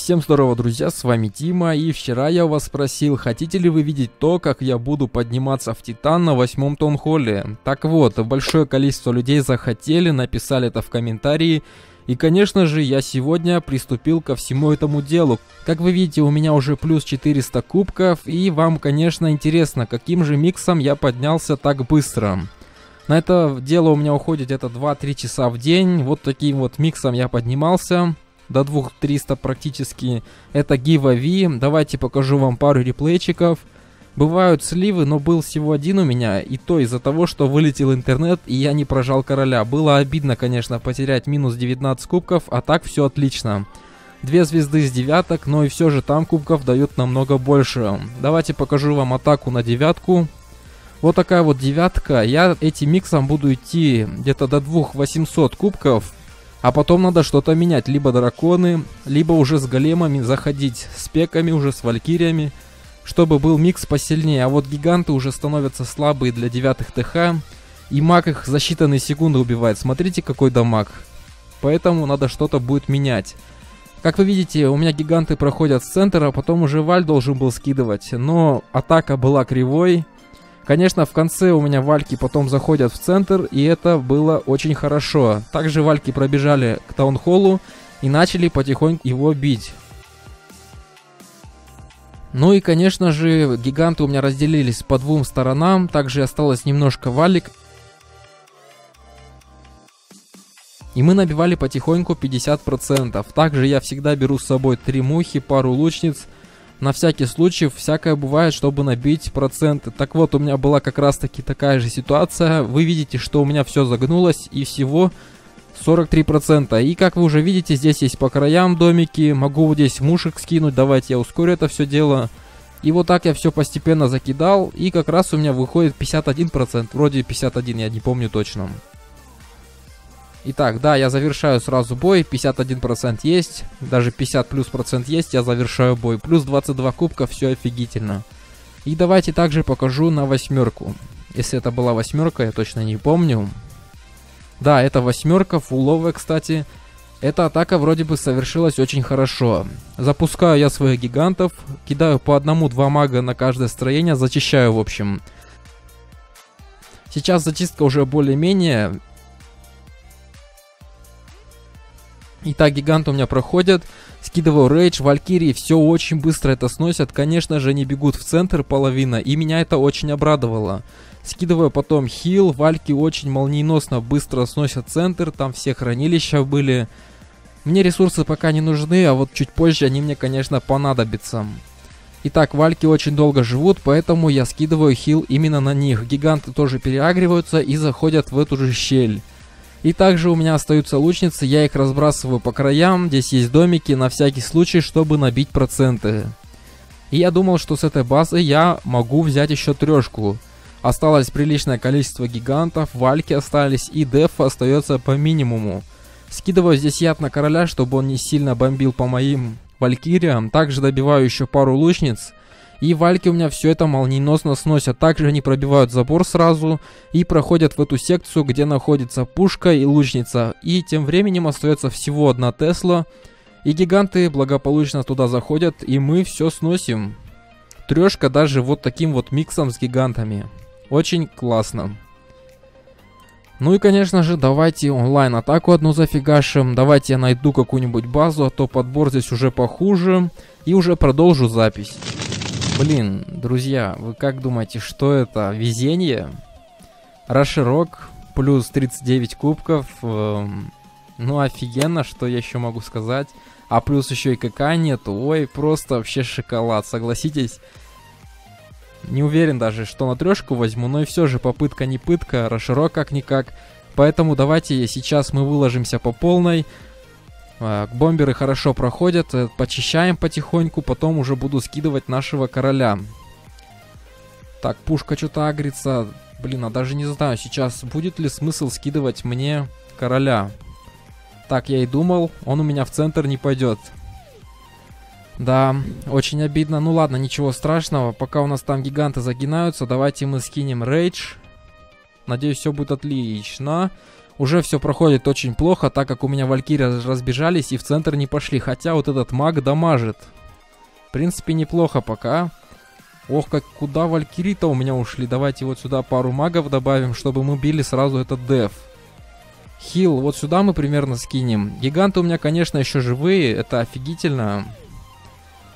Всем здорово, друзья, с вами Тима, и вчера я вас спросил, хотите ли вы видеть то, как я буду подниматься в Титан на восьмом Тонхолле. Так вот, большое количество людей захотели, написали это в комментарии, и, конечно же, я сегодня приступил ко всему этому делу. Как вы видите, у меня уже плюс 400 кубков, и вам, конечно, интересно, каким же миксом я поднялся так быстро. На это дело у меня уходит где-то 2-3 часа в день, вот таким вот миксом я поднимался до 2300 практически. Это Give Давайте покажу вам пару реплейчиков. Бывают сливы, но был всего один у меня, и то из-за того, что вылетел интернет, и я не прожал короля. Было обидно, конечно, потерять минус 19 кубков, а так все отлично. Две звезды с девяток, но и все же там кубков дают намного больше. Давайте покажу вам атаку на девятку. Вот такая вот девятка. Я этим миксом буду идти где-то до 2800 кубков. А потом надо что-то менять. Либо драконы, либо уже с големами заходить. С пеками, уже с валькириями. Чтобы был микс посильнее. А вот гиганты уже становятся слабые для девятых ТХ. И маг их за считанные секунды убивает. Смотрите, какой дамаг. Поэтому надо что-то будет менять. Как вы видите, у меня гиганты проходят с центра, а потом уже Валь должен был скидывать. Но атака была кривой. Конечно, в конце у меня вальки потом заходят в центр, и это было очень хорошо. Также вальки пробежали к таунхоллу и начали потихоньку его бить. Ну и, конечно же, гиганты у меня разделились по двум сторонам, также осталось немножко валик. И мы набивали потихоньку 50%. Также я всегда беру с собой три мухи, пару лучниц – на всякий случай, всякое бывает, чтобы набить проценты. Так вот, у меня была как раз таки такая же ситуация. Вы видите, что у меня все загнулось и всего 43%. И как вы уже видите, здесь есть по краям домики. Могу вот здесь мушек скинуть. Давайте я ускорю это все дело. И вот так я все постепенно закидал. И как раз у меня выходит 51%. Вроде 51, я не помню точно. Итак, да, я завершаю сразу бой, 51% есть, даже 50 плюс процент есть, я завершаю бой. Плюс 22 кубка, все офигительно. И давайте также покажу на восьмерку. Если это была восьмерка, я точно не помню. Да, это восьмерка, фуловая, кстати. Эта атака вроде бы совершилась очень хорошо. Запускаю я своих гигантов, кидаю по одному-два мага на каждое строение, зачищаю в общем. Сейчас зачистка уже более-менее, Итак, гиганты у меня проходят. Скидываю рейдж, валькирии, все очень быстро это сносят. Конечно же, они бегут в центр половина, и меня это очень обрадовало. Скидываю потом хил, вальки очень молниеносно быстро сносят центр, там все хранилища были. Мне ресурсы пока не нужны, а вот чуть позже они мне, конечно, понадобятся. Итак, вальки очень долго живут, поэтому я скидываю хил именно на них. Гиганты тоже переагриваются и заходят в эту же щель. И также у меня остаются лучницы, я их разбрасываю по краям, здесь есть домики на всякий случай, чтобы набить проценты. И я думал, что с этой базы я могу взять еще трешку. Осталось приличное количество гигантов, вальки остались и деф остается по минимуму. Скидываю здесь яд на короля, чтобы он не сильно бомбил по моим валькириям. Также добиваю еще пару лучниц. И вальки у меня все это молниеносно сносят. Также они пробивают забор сразу и проходят в эту секцию, где находится пушка и лучница. И тем временем остается всего одна Тесла. И гиганты благополучно туда заходят, и мы все сносим. Трешка даже вот таким вот миксом с гигантами. Очень классно. Ну и, конечно же, давайте онлайн-атаку одну зафигашим. Давайте я найду какую-нибудь базу, а то подбор здесь уже похуже. И уже продолжу запись. Блин, друзья, вы как думаете, что это? Везение? Раширок плюс 39 кубков. Эм, ну, офигенно, что я еще могу сказать. А плюс еще и КК нету. Ой, просто вообще шоколад, согласитесь. Не уверен даже, что на трешку возьму, но и все же попытка не пытка, Раширок как-никак. Поэтому давайте сейчас мы выложимся по полной. А, бомберы хорошо проходят, э, почищаем потихоньку, потом уже буду скидывать нашего короля. Так, пушка что-то агрится. Блин, а даже не знаю, сейчас будет ли смысл скидывать мне короля. Так, я и думал, он у меня в центр не пойдет. Да, очень обидно. Ну ладно, ничего страшного. Пока у нас там гиганты загинаются, давайте мы скинем рейдж. Надеюсь, все будет отлично. Уже все проходит очень плохо, так как у меня валькирии разбежались и в центр не пошли. Хотя вот этот маг дамажит. В принципе, неплохо пока. Ох, как куда валькирии-то у меня ушли. Давайте вот сюда пару магов добавим, чтобы мы били сразу этот деф. Хил, вот сюда мы примерно скинем. Гиганты у меня, конечно, еще живые. Это офигительно.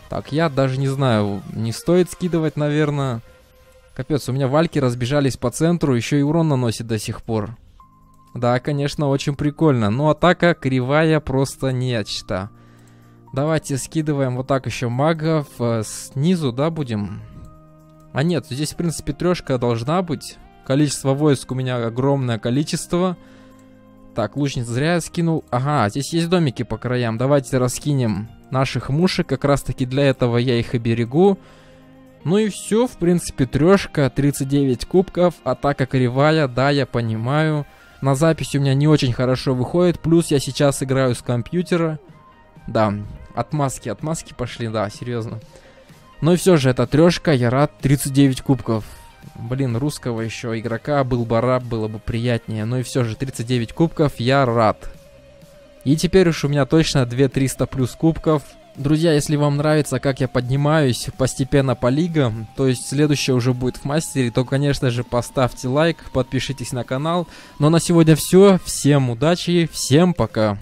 Так, я даже не знаю. Не стоит скидывать, наверное. Капец, у меня вальки разбежались по центру. Еще и урон наносит до сих пор. Да, конечно, очень прикольно. Но атака кривая просто нечто. Давайте скидываем вот так еще магов. Э, снизу, да, будем? А нет, здесь, в принципе, трешка должна быть. Количество войск у меня огромное количество. Так, лучниц зря я скинул. Ага, здесь есть домики по краям. Давайте раскинем наших мушек. Как раз таки для этого я их и берегу. Ну и все, в принципе, трешка, 39 кубков, атака кривая, да, я понимаю. На записи у меня не очень хорошо выходит, плюс я сейчас играю с компьютера. Да, отмазки, отмазки пошли, да, серьезно. Ну и все же, это трешка, я рад, 39 кубков. Блин, русского еще игрока был бы раб, было бы приятнее. Ну и все же, 39 кубков, я рад. И теперь уж у меня точно 2300 плюс кубков. Друзья, если вам нравится, как я поднимаюсь постепенно по лигам, то есть следующее уже будет в мастере, то, конечно же, поставьте лайк, подпишитесь на канал. Но на сегодня все. Всем удачи, всем пока.